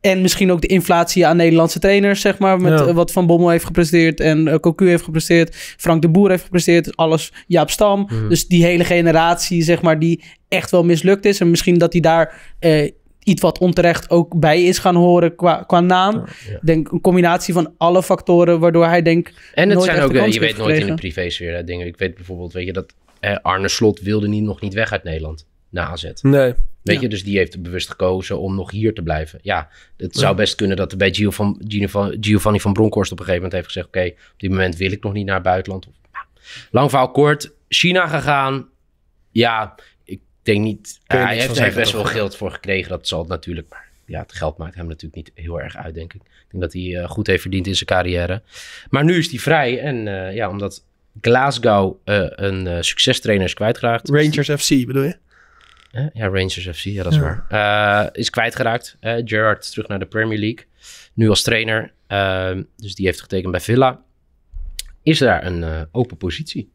En misschien ook de inflatie aan Nederlandse trainers, zeg maar. Met Ja. eh, wat Van Bommel heeft gepresteerd en eh Cocu heeft gepresteerd. Frank de Boer heeft gepresteerd. Alles Jaap Stam. Mhm. Dus die hele generatie, zeg maar, die echt wel mislukt is. En misschien dat hij daar eh, iets wat onterecht ook bij is gaan horen qua, qua naam. Ja. Ik denk een combinatie van alle factoren waardoor hij denk En het nooit zijn ook, de eh, je weet nooit in de privésfeer hè, dingen. Ik weet bijvoorbeeld, weet je, dat eh, Arne Slot wilde niet, nog niet weg uit Nederland. Na AZ. Nee. Weet Ja. je, dus die heeft bewust gekozen om nog hier te blijven. Ja, het zou best kunnen dat er bij Giovanni, Giovanni, Giovanni van Bronckhorst op een gegeven moment heeft gezegd... oké, op dit moment wil ik nog niet naar het buitenland. Of, nou, lang verhaal kort, China gegaan. Ja, denk niet... Je hij heeft er zeggen, best wel geld voor gekregen, dat zal het natuurlijk... Maar ja, het geld maakt hem natuurlijk niet heel erg uit, denk ik. Ik denk dat hij eh, goed heeft verdiend in zijn carrière. Maar nu is hij vrij en eh, ja, omdat Glasgow eh, een eh, succestrainer is kwijtgeraakt... Rangers FC bedoel je? Hè? Ja, Rangers FC, ja, dat is waar. Eh, is kwijtgeraakt. Uh, Gerrard is terug naar de Premier League. Nu als trainer. Ehm, dus die heeft getekend bij Villa. Is daar een eh, open positie?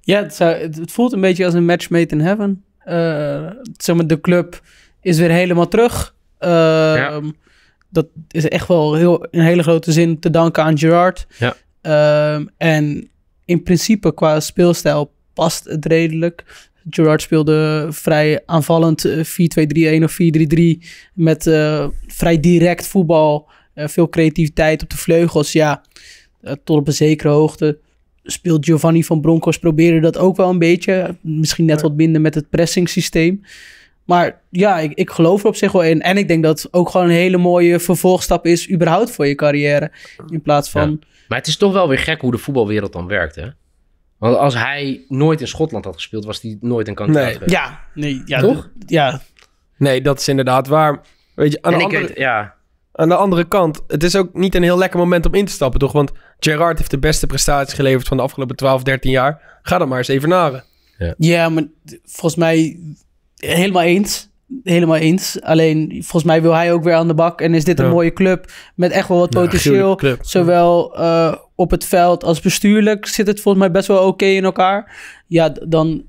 Ja, het, zou- het, het voelt een beetje als een match made in heaven. Eh, zeg maar, de club is weer helemaal terug. Ehm, Dat is echt wel heel, in hele grote zin te danken aan Gerard. Ja. Ehm, en in principe qua speelstijl past het redelijk. Gerard speelde vrij aanvallend eh, 4-2-3-1 of 4-3-3 met eh, vrij direct voetbal. eh, veel creativiteit op de vleugels. Ja, eh, tot op een zekere hoogte speelt Giovanni van Bronckhorst probeerde dat ook wel een beetje. Misschien net wat minder met het pressing systeem. Maar ja, ik, ik geloof er op zich wel in. En ik denk dat het ook gewoon een hele mooie vervolgstap is... überhaupt voor je carrière. In plaats van... Maar het is toch wel weer gek hoe de voetbalwereld dan werkt, hè? Want als hij nooit in Schotland had gespeeld, was hij nooit een kandidaat Nee. Ja, nee, ja, Toch? Ja, Nee, dat is inderdaad waar. Weet je, aan En de, ik andere, weet, ja, aan de andere kant, het is ook niet een heel lekker moment om in te stappen, toch? Want Gerrard heeft de beste prestaties geleverd van de afgelopen 12, 13 jaar. Ga dan maar eens even naren. ja, maar d- volgens mij helemaal eens. Helemaal eens. Alleen, volgens mij wil hij ook weer aan de bak. En is dit een Ja. mooie club met echt wel wat Ja, potentieel. Zowel eh, op het veld als bestuurlijk zit het volgens mij best wel oké in elkaar. Ja, dan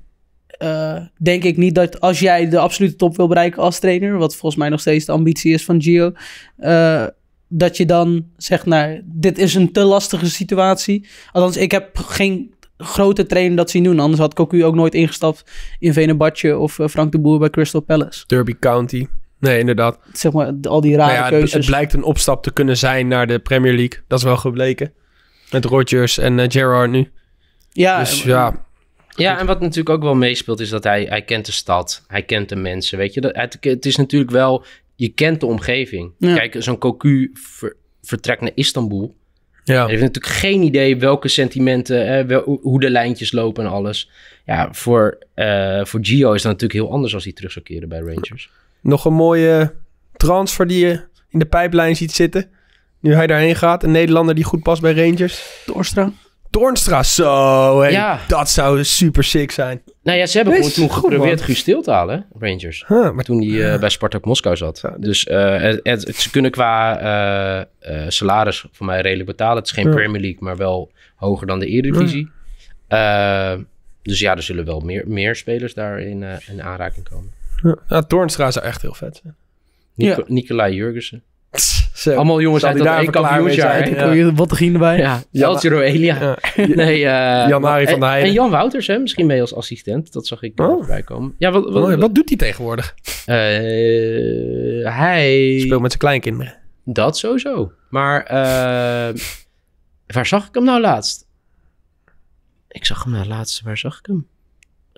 eh, denk ik niet dat als jij de absolute top wil bereiken als trainer, wat volgens mij nog steeds de ambitie is van Gio, eh, dat je dan zegt, nou, dit is een te lastige situatie. Althans, ik heb geen grote trainer dat zien doen. Anders had Cocu ook nooit ingestapt in Venebadje of eh, Frank de Boer bij Crystal Palace. Derby County. Nee, inderdaad. Zeg maar, al die rare Nou ja, het, keuzes. het blijkt een opstap te kunnen zijn naar de Premier League. Dat is wel gebleken. Met Rodgers en Gerrard nu. ja, dus eh, ja, en wat natuurlijk ook wel meespeelt is dat hij, hij kent de stad, hij kent de mensen, weet je. Dat, het, het is natuurlijk wel, je kent de omgeving. Ja. Kijk, zo'n Cocu ver- vertrekt naar Istanbul. ja. Hij heeft natuurlijk geen idee welke sentimenten, hè, wel, hoe- de lijntjes lopen en alles. Ja, voor, eh, voor Gio is dat natuurlijk heel anders als hij terug zou keren bij Rangers. Nog een mooie transfer die je in de pijplijn ziet zitten. Nu hij daarheen gaat. Een Nederlander die goed past bij Rangers. Doorstra. Toornstra, zo. Hey, Ja. Dat zou super sick zijn. Nou ja, ze hebben gewoon toen geprobeerd. Guus Stil te halen, Rangers. Huh, maar Toen hij eh, bij Spartak Moskou zat. Ja, Dus eh, het, het- ze kunnen qua eh, eh, salaris voor mij redelijk betalen. Het is geen Ja. Premier League, maar wel hoger dan de Eredivisie. Dus ja, er zullen wel meer, meer spelers daar in, in aanraking komen. Ja, ja, Toornstra zou echt heel vet zijn. Nico. Nicolai Jurgensen. *laughs* Zo. Allemaal jongens Zal uit dat daar één even klaar mee kampioensjaar. zijn? hè? Ja. Erbij? Ja, Jan- Elia. Ja. *laughs* Nee, eh, Jan-Arie van der en- Heijden. En Jan Wouters, hè, misschien mee als assistent. Dat zag ik Oh. ook bij komen. Ja, wat, wat, Wat, wat doet hij tegenwoordig? eh, hij... Speelt met zijn kleinkinderen. Dat sowieso. Maar eh, waar zag ik hem nou laatst? Ik zag hem nou laatst. Waar zag ik hem?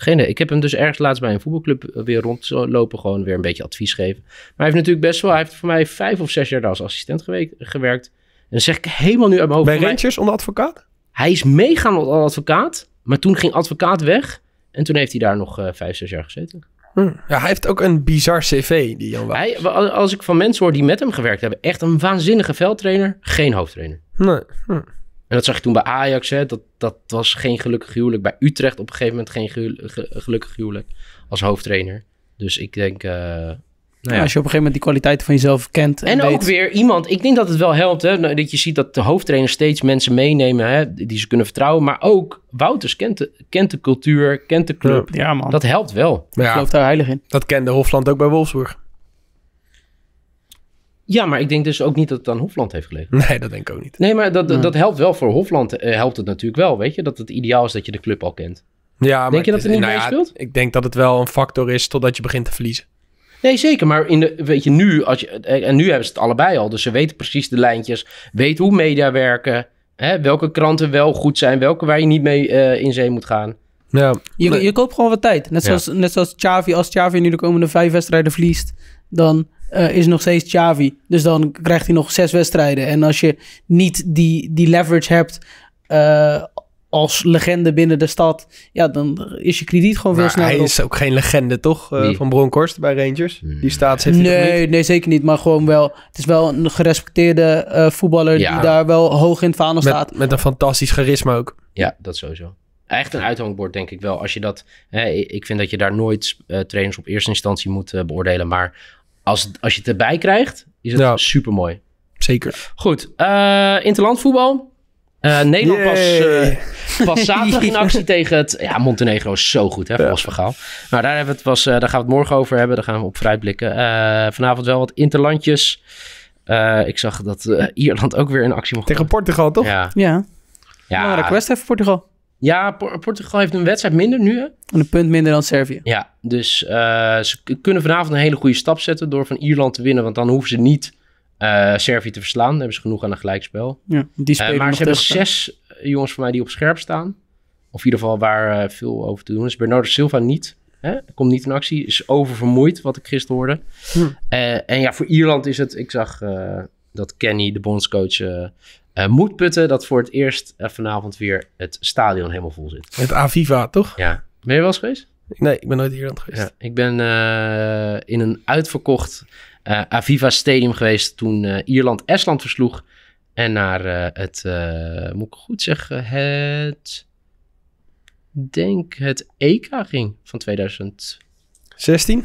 Geen idee. Ik heb hem dus ergens laatst bij een voetbalclub eh, weer rondlopen. Gewoon weer een beetje advies geven. Maar hij heeft natuurlijk best wel... Hij heeft voor mij vijf of zes jaar daar als assistent gewe- gewerkt. En dan zeg ik helemaal nu uit mijn hoofd. Bij mij- Rangers onder advocaat? hij is meegaan als advocaat. Maar toen ging advocaat weg. En toen heeft hij daar nog eh, vijf, zes jaar gezeten. Hm. Ja, hij heeft ook een bizar cv, die Jan. Hij, als ik van mensen hoor die met hem gewerkt hebben, echt een waanzinnige veldtrainer, geen hoofdtrainer. Nee. Hm. En dat zag je toen bij Ajax, hè? Dat, dat was geen gelukkig huwelijk. Bij Utrecht op een gegeven moment geen gelu- ge- gelukkig huwelijk als hoofdtrainer. Dus ik denk, eh, nou Ja, ja. als je op een gegeven moment die kwaliteiten van jezelf kent. En, En ook weer iemand, ik denk dat het wel helpt, hè, nou, dat je ziet dat de hoofdtrainer steeds mensen meenemen hè, die ze kunnen vertrouwen. Maar ook Wouters kent de, kent de cultuur, kent de club. Ja, man. Dat helpt wel. Maar Ik ja, geloof daar heilig in. dat kende Hofland ook bij Wolfsburg. Ja, maar ik denk dus ook niet dat het aan Hofland heeft gelegen. Nee, dat denk ik ook niet. Nee, maar dat, Ja. dat helpt wel voor Hofland. eh, helpt het natuurlijk wel, weet je. Dat het ideaal is dat je de club al kent. Ja, maar Denk je dat het er niet nou ja, meespeelt? Ik denk dat het wel een factor is totdat je begint te verliezen. Nee, zeker. Maar in de, weet je, nu, als je, eh, en nu hebben ze het allebei al. Dus ze weten precies de lijntjes. Weten hoe media werken. Hè, welke kranten wel goed zijn. Welke waar je niet mee eh, in zee moet gaan. Ja, Je, je koopt gewoon wat tijd. Net Ja. zoals, net zoals Xavi. Als Xavi nu de komende vijf wedstrijden verliest, dan eh, is nog steeds Xavi. Dus dan krijgt hij nog zes wedstrijden. En als je niet die, die leverage hebt eh, als legende binnen de stad, ja, dan is je krediet gewoon veel maar sneller hij op. is ook geen legende, toch? eh, Wie? van Bronkhorst bij Rangers. Die staat heeft hij toch niet? Nee, nee, zeker niet. Maar gewoon wel. Het is wel een gerespecteerde eh, voetballer Ja. die daar wel hoog in het vaandel staat. Met, met een fantastisch charisma ook. Ja, dat sowieso. Echt een uithangbord, denk ik wel. Als je dat, hè, ik vind dat je daar nooit eh, trainers op eerste instantie moet beoordelen. Maar als, als je het erbij krijgt, is het Ja. super mooi. Zeker. Goed, eh interland voetbal. Eh, Nederland pas, Yay. eh, zaterdag in actie *laughs* tegen het... Ja, Montenegro is zo goed, hè, volgens Vergaal. Nou, daar, hebben we het eh, daar gaan we het morgen over hebben. Daar gaan we op vooruitblikken. Eh vanavond wel wat interlandjes. Eh, ik zag dat eh, Ierland ook weer in actie mocht Tegen komen. Portugal, toch? Ja, Ja, ja. belangrijke wedstrijd voor Portugal. Ja Por- Portugal heeft een wedstrijd minder nu, hè? En een punt minder dan Servië. Ja, dus eh, ze kunnen vanavond een hele goede stap zetten door van Ierland te winnen. Want dan hoeven ze niet eh Servië te verslaan. Dan hebben ze genoeg aan een gelijkspel. Ja, die spelen maar ze hebben zes jongens voor mij die op scherp staan. Of in ieder geval waar veel over te doen is. Bernardo Silva niet. Hè? Komt niet in actie. Is oververmoeid, wat ik gisteren hoorde. Hm. En ja, voor Ierland is het... Ik zag dat Kenny, de bondscoach, eh, moet putten... dat voor het eerst eh, vanavond weer het stadion helemaal vol zit. Met Aviva, toch? Ja. Ben je wel eens geweest? Nee, ik ben nooit hier aan het geweest. Ja, ik ben eh, in een uitverkocht eh, Aviva Stadium geweest toen eh, Ierland Estland versloeg. En naar eh, het, eh, moet ik goed zeggen, het, denk het EK ging van 2000. 16?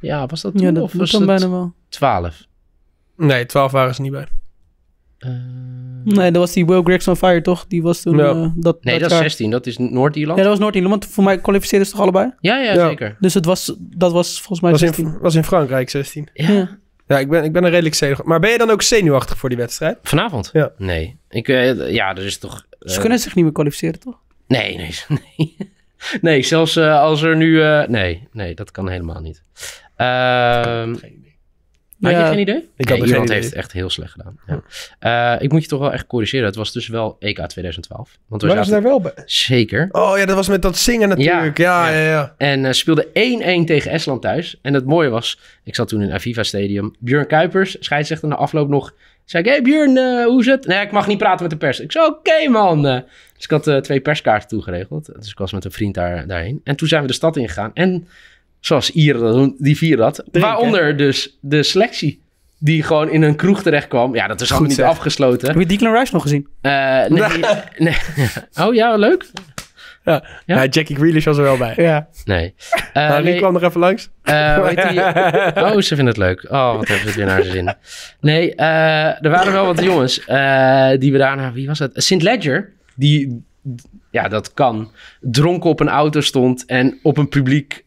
Ja, was dat toen Ja, dat of was dan het bijna wel. 12? Nee, 12 waren ze niet bij. Eh, Nee, dat was die Will Griggs on Fire, toch? Die was toen... Ja. eh, dat, nee, dat is jaar. 16. Dat is Noord-Ierland. Ja, dat was Noord-Ierland. Want voor mij kwalificeerden ze toch allebei? ja, Ja. zeker. Dus het was, dat was volgens mij Was 16. in, was in Frankrijk 16. Ja. Ja. Ik ben, ik ben er redelijk zenuwachtig. Maar ben je dan ook zenuwachtig voor die wedstrijd? Vanavond? Ja. Nee. Ik, eh, ja, er is toch... Ze kunnen zich niet meer kwalificeren, toch? Nee, nee, *laughs* nee. Nee, zelfs eh, als er nu... eh, nee, nee, dat kan helemaal niet. Ehm had je Ja. geen idee? Ik Nee, had idee. heeft het echt heel slecht gedaan. Ja. Eh, ik moet je toch wel echt corrigeren. Het was dus wel EK 2012. Want we zaten... daar wel bij? Zeker. Oh ja, dat was met dat zingen natuurlijk. Ja, ja, Ja. ja. En eh speelde 1-1 tegen Estland thuis. En het mooie was, ik zat toen in Aviva Stadium. Björn Kuipers, scheidsrechter na afloop nog. Zei ik, hey Björn, eh, hoe is het? Nee, ik mag niet praten met de pers. Ik zei, oké man. Dus ik had eh, twee perskaarten toegeregeld. Dus ik was met een vriend daar, daarheen. En toen zijn we de stad ingegaan. En zoals Ieren dat doen, die vieren dat. Waaronder dus de selectie. Die gewoon in een kroeg terecht kwam. Ja, dat is allemaal niet zeg. afgesloten. Heb je Declan Rice nog gezien? Eh, nee, nee. Oh ja, leuk. Ja. Ja? Ja, Jackie Grealish was er wel bij. Ja. Nee. *laughs* Eh, Harry nee. kwam nog even langs. Eh, die? *laughs* Oh, ze vinden het leuk. Oh, wat hebben ze het weer naar zijn zin. Nee, eh, er waren wel wat jongens eh, die we daarna... Wie was het? Sint Ledger, die, ja, dat kan, dronken op een auto stond en op een publiek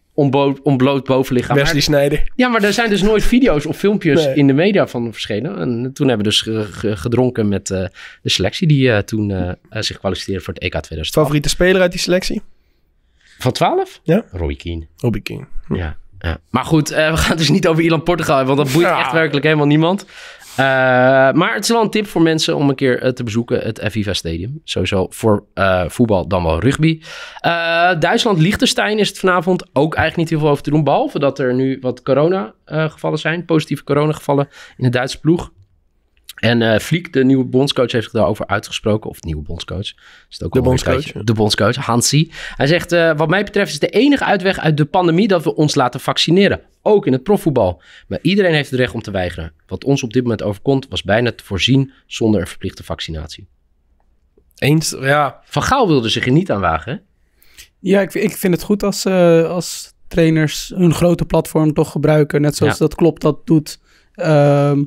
ontbloot bovenlichaam. Wesley Sneijder. ja, maar er zijn dus nooit video's of filmpjes Nee. in de media van verschenen. En toen hebben we dus ge- ge- gedronken met eh, de selectie die eh, toen eh, zich kwalificeerde voor het EK 2012. Favoriete speler uit die selectie? Van 12? Ja. Roy Keane. Robbie King. Ja, ja. Maar goed, we gaan het dus niet over Ierland-Portugal want dat boeit Ja. echt werkelijk helemaal niemand. Eh, maar het is wel een tip voor mensen om een keer eh, te bezoeken, het Aviva Stadium. Sowieso voor eh, voetbal, dan wel rugby. Duitsland-Liechtenstein is het vanavond ook eigenlijk niet heel veel over te doen, behalve dat er nu wat corona-gevallen zijn, positieve corona-gevallen in de Duitse ploeg. En eh Vliek, de nieuwe bondscoach, heeft zich daarover uitgesproken. Of nieuwe bondscoach. Is het ook De bondscoach, ja. De bondscoach, Hansi. Hij zegt, eh, wat mij betreft is de enige uitweg uit de pandemie dat we ons laten vaccineren. Ook in het profvoetbal. Maar iedereen heeft het recht om te weigeren. Wat ons op dit moment overkomt, was bijna te voorzien zonder een verplichte vaccinatie. Eens, ja. Van Gaal wilde zich er niet aan wagen, hè? Ja, ik, ik vind het goed als, eh, als trainers hun grote platform toch gebruiken. Net zoals Ja. dat Klopp dat doet. ehm,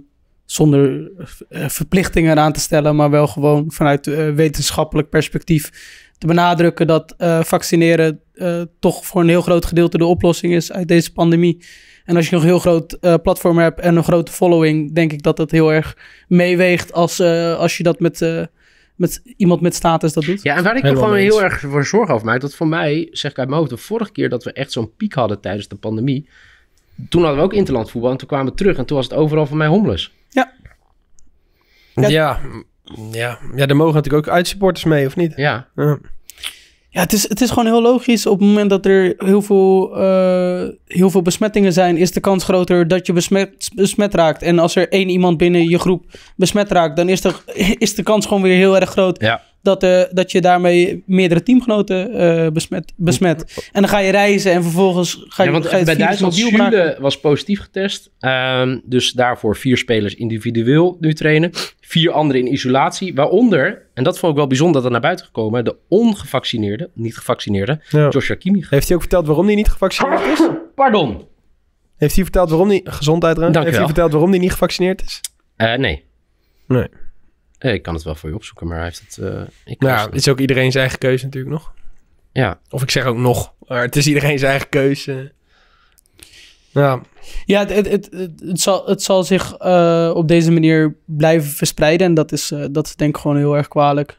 zonder eh, verplichtingen aan te stellen, maar wel gewoon vanuit eh, wetenschappelijk perspectief te benadrukken dat eh, vaccineren eh, toch voor een heel groot gedeelte de oplossing is uit deze pandemie. En als je nog een heel groot eh, platform hebt en een grote following, denk ik dat dat heel erg meeweegt als, eh, als je dat met, eh, met iemand met status dat doet. Ja, en waar ik me gewoon heel erg voor zorgen over maak, dat voor mij, zeg ik uit mijn hoofd, de vorige keer dat we echt zo'n piek hadden tijdens de pandemie, toen hadden we ook interlandvoetbal en toen kwamen we terug en toen was het overal van mij hommelus. Ja. Ja. Ja. ja, er mogen natuurlijk ook uitsupporters mee, of niet? Ja, Ja. Ja, het is, het is gewoon heel logisch. Op het moment dat er heel veel, eh, heel veel besmettingen zijn, is de kans groter dat je besmet, besmet raakt. En als er één iemand binnen je groep besmet raakt, dan is de, is de kans gewoon weer heel erg groot ja. Dat, eh, dat je daarmee meerdere teamgenoten eh, besmet, besmet. En dan ga je reizen en vervolgens ga je, ja want ga je het bij Duitsland, was positief getest, Ehm, dus daarvoor vier spelers individueel nu trainen, vier anderen in isolatie, waaronder, en dat vond ik wel bijzonder dat er naar buiten gekomen, de ongevaccineerde, niet gevaccineerde, Ja. Joshua Kimmich. Heeft hij ook verteld waarom hij niet gevaccineerd is? *laughs* Pardon. Heeft hij verteld waarom hij... Gezondheid, Heeft hij verteld waarom hij niet gevaccineerd is? Eh, nee. Nee. Eh, ik kan het wel voor je opzoeken, maar hij heeft het... eh, ik Nou, het is ook iedereen zijn eigen keuze natuurlijk nog. ja, Of ik zeg ook nog, maar het is iedereen zijn eigen keuze. Ja, Ja, het, het, het, zal, het zal zich eh, op deze manier blijven verspreiden. En dat is, eh, dat is denk ik gewoon heel erg kwalijk.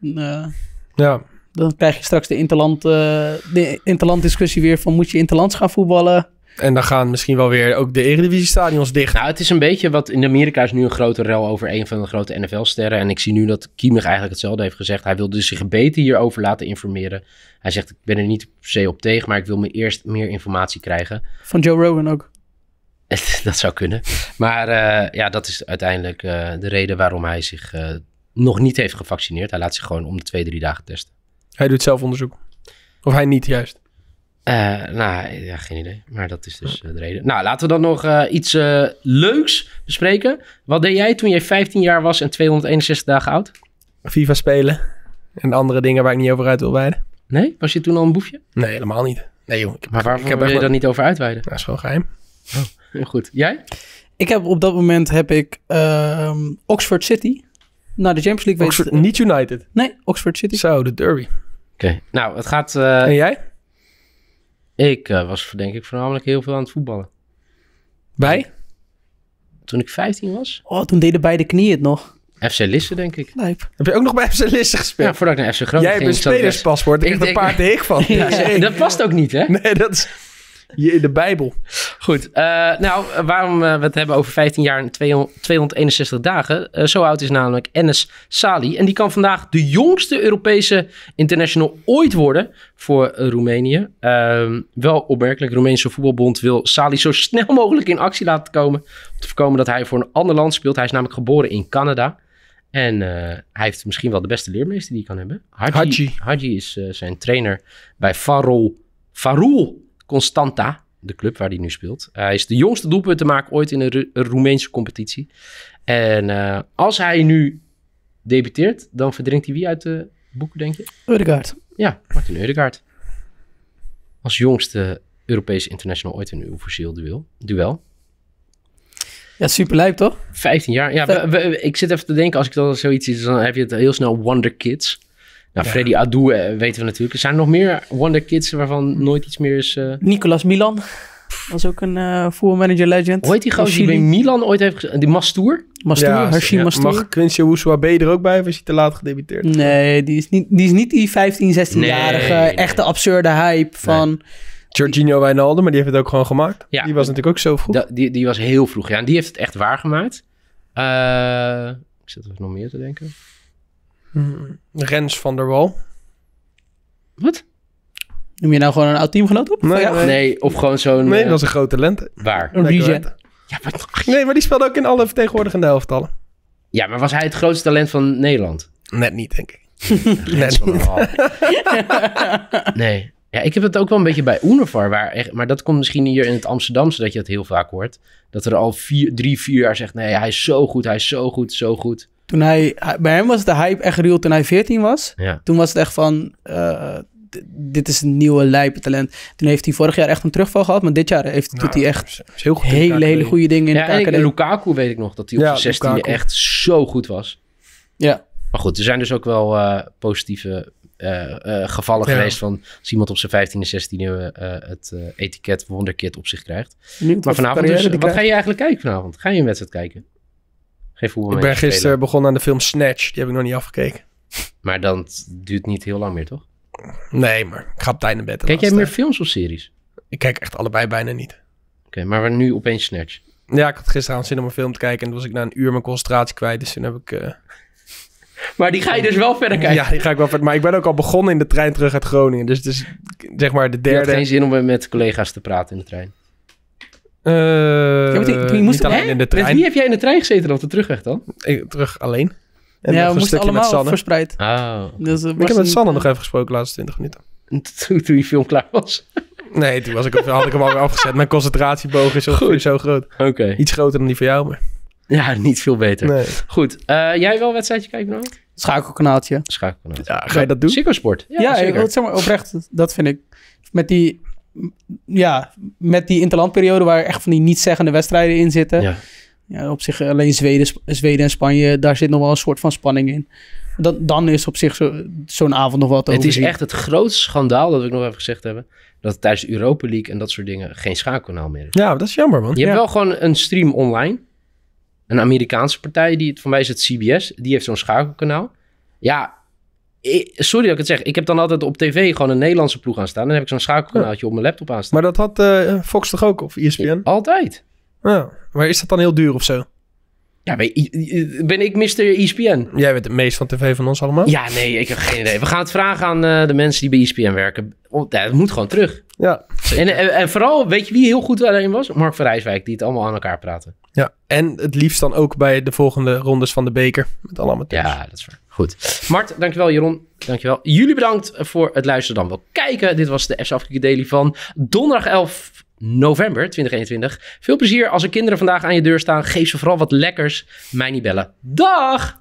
Eh, ja. Dan krijg je straks de interland, eh, de interland discussie weer van moet je interlands gaan voetballen? En dan gaan misschien wel weer ook de Eredivisie-stadions dicht. Nou, het is een beetje wat in Amerika is nu een grote rel over een van de grote NFL-sterren. En ik zie nu dat Kiemig eigenlijk hetzelfde heeft gezegd. Hij wilde zich beter hierover laten informeren. Hij zegt, ik ben er niet per se op tegen, maar ik wil me eerst meer informatie krijgen. Van Joe Rogan ook. *laughs* dat zou kunnen. Maar eh, ja, dat is uiteindelijk eh, de reden waarom hij zich eh, nog niet heeft gevaccineerd. Hij laat zich gewoon om de twee, drie dagen testen. Hij doet zelf onderzoek. Of hij niet, juist. Eh, nou, ja, geen idee. Maar dat is dus eh, de reden. Nou, laten we dan nog eh, iets leuks bespreken. Wat deed jij toen jij 15 jaar was en 261 dagen oud? FIFA spelen. En andere dingen waar ik niet over uit wil wijden. Nee? Was je toen al een boefje? Nee, helemaal niet. Nee joh, ik heb, Maar heb wil je wel- daar niet over uitweiden? Dat is gewoon geheim. Heel goed. Jij? Ik heb op dat moment heb ik ehm, Oxford City naar de Champions League Oxford, weten- niet United. Nee, Oxford City. Zo, de derby. Oké. Nou, het gaat... eh, en jij? Ik eh, was denk ik voornamelijk heel veel aan het voetballen. Bij? Toen ik 15 was? Oh, toen deden beide knieën het nog. FC Lisse, denk ik. Lijp. Heb je ook nog bij FC Lisse gespeeld? Ja, voordat ik naar FC Groningen jij hebt een ging. ik best- spelerspaspoort. Ik heb een *laughs* denk- paar te hik van. *laughs* Ja, dat past ook niet, hè? Nee, dat is hier in de Bijbel. Goed, eh, nou, waarom eh, we het hebben over 15 jaar en 200 261 dagen. Eh, zo oud is namelijk Enes Sali. En die kan vandaag de jongste Europese international ooit worden voor Roemenië. Ehm, wel opmerkelijk, de Roemeense voetbalbond wil Sali zo snel mogelijk in actie laten komen. Om te voorkomen dat hij voor een ander land speelt. Hij is namelijk geboren in Canada. En hij heeft misschien wel de beste leermeester die hij kan hebben. Hadji. Hadji is zijn trainer bij Farol, Farul Constanta, de club waar hij nu speelt. hij is de jongste doelpuntenmaker ooit in een, Roemeense competitie. En eh, als hij nu debuteert, dan verdrinkt hij wie uit de boeken, denk je? Eudegaard. Ja, Martin Eudegaard. Als jongste Europese international ooit in een officieel duel. duel. Ja, super lijp toch? 15 jaar. Ja, we- we- ik zit even te denken, als ik dan zoiets zie, dan heb je het heel snel Wonder Kids. Nou, Ja. Freddy Adu eh, weten we natuurlijk. Zijn er nog meer Wonder Kids waarvan nooit iets meer is... eh, Nicolas Milan. Was ook een eh voetbalmanager legend. Hoe heet die gozer die bij. Milan ooit heeft? Die Mastour? Mastour, Ja, ja, Mastour. Mag Quincy Owusu er ook bij of is hij te laat gedebuteerd? Nee, die is niet die, is niet die 15, 16-jarige Nee, nee. echte absurde hype van... Jorginho Wijnaldum, maar die heeft het ook gewoon gemaakt. Ja. Die was natuurlijk ook zo vroeg. Da- die, die was heel vroeg. Ja, en die heeft het echt waargemaakt. Eh ik zit er nog meer te denken. Rens van der Wal. Wat? Noem je nou gewoon een oud teamgenoot op? Nee, nee. Nee, of gewoon zo'n... Nee, eh, dat was een grote talent. Waar? Een regen. Ja, maar... Nee, maar die speelde ook in alle vertegenwoordigende elftallen. Ja, maar was hij het grootste talent van Nederland? Net niet, denk ik. Rens van der Hal. nee. Ja, ik heb het ook wel een beetje bij Univar, waar echt, maar dat komt misschien hier in het Amsterdamse dat je het heel vaak hoort. Dat er al vier, drie, vier jaar zegt, nee, hij is zo goed, hij is zo goed, zo goed. Toen hij, bij hem was de hype echt real toen hij 14 was. Ja. Toen was het echt van, eh, dit is een nieuwe lijpe talent. Toen heeft hij vorig jaar echt een terugval gehad, maar dit jaar heeft, doet hij echt heel goed. hele, hele goede dingen in Ja, de en. Lukaku weet ik nog, dat hij op Ja, zijn 16e Lukaku. echt zo goed was. Ja, Maar goed, er zijn dus ook wel eh, positieve eh, eh, gevallen Ja. geweest van als iemand op zijn 15e, 16e eh, het eh, etiket wonderkid op zich krijgt. benieuwd Maar vanavond, dus, wat ga je eigenlijk kijken vanavond? Ga je een wedstrijd kijken? Geen voetbal Ik ben gisteren begonnen aan de film Snatch. Die heb ik nog niet afgekeken. Maar dan duurt niet heel lang meer, toch? Nee, maar ik ga op tijd naar bed. Kijk jij meer films of series? Oké, Ik kijk echt allebei bijna niet. maar waar nu opeens Snatch. Ja, ik had gisteravond zin om een film te kijken. En toen was ik na een uur mijn concentratie kwijt. Dus toen heb ik... eh, *laughs* Maar die ga je dus wel verder kijken. Ja, die ga ik wel verder. Maar ik ben ook al begonnen in de trein terug uit Groningen. Dus het is zeg maar de Je had derde... geen zin om met collega's te praten in de trein. Eh, maar die- die moest- niet alleen Hè? in de Met trein. wie heb jij in de trein gezeten op de terugweg dan? Ik, terug alleen. En ja, we moesten allemaal Sanne. verspreid. Oh. Dus, eh, Ik heb met een- Sanne nog even gesproken de laatste 20 minuten. *laughs* Toen, toen die film klaar was. Nee, toen was ik, had ik hem alweer afgezet. Mijn concentratieboog is Goed. zo groot. Oké. Iets groter dan die van jou, maar... Ja, niet veel beter. Nee. Goed. eh, jij wel een wedstrijdje kijken nou? Schakelkanaaltje. Schakelkanaal. Ja, ga je dat doen? Ziggo Sport. Ja, Ja, zeker. ik, zeg maar oprecht, dat vind ik. Met die, ja, met die interlandperiode waar echt van die niet-zeggende wedstrijden in zitten. Ja. Ja, op zich alleen Zweden, Zweden en Spanje, daar zit nog wel een soort van spanning in. Dan, dan is op zich zo- zo'n avond nog wel te Het is echt het grootste schandaal, dat we ik nog even gezegd hebben, dat het tijdens de Europa League en dat soort dingen geen schakelkanaal meer is. Ja, dat is jammer, man. Je hebt wel gewoon een stream online. Een Amerikaanse partij, die, voor mij is het CBS, die heeft zo'n schakelkanaal. Ja, sorry dat ik het zeg. Ik heb dan altijd op tv gewoon een Nederlandse ploeg aan staan. Dan heb ik zo'n schakelkanaaltje op mijn laptop aan staan. Maar dat had eh, Fox toch ook, of ESPN? Altijd. Ja. Maar is dat dan heel duur of zo? Ja, ben, ik Mr. ESPN? Jij bent het meest van tv van ons allemaal? Ja, nee, ik heb geen idee. We gaan het vragen aan eh, de mensen die bij ESPN werken. Oh, ja, het moet gewoon terug. Ja. En, en, en vooral, weet je wie heel goed daarin was? Mark van Rijswijk, die het allemaal aan elkaar praten. ja. En het liefst dan ook bij de volgende rondes van de beker. Met alle amateurs. Ja, dat is waar. Goed. Mart, dankjewel. Jeroen, dankjewel. Jullie bedankt voor het luisteren dan wel kijken. Dit was de FC Afrika Daily van donderdag 11 november 2021. Veel plezier als er kinderen vandaag aan je deur staan. Geef ze vooral wat lekkers. Mij niet bellen. Dag!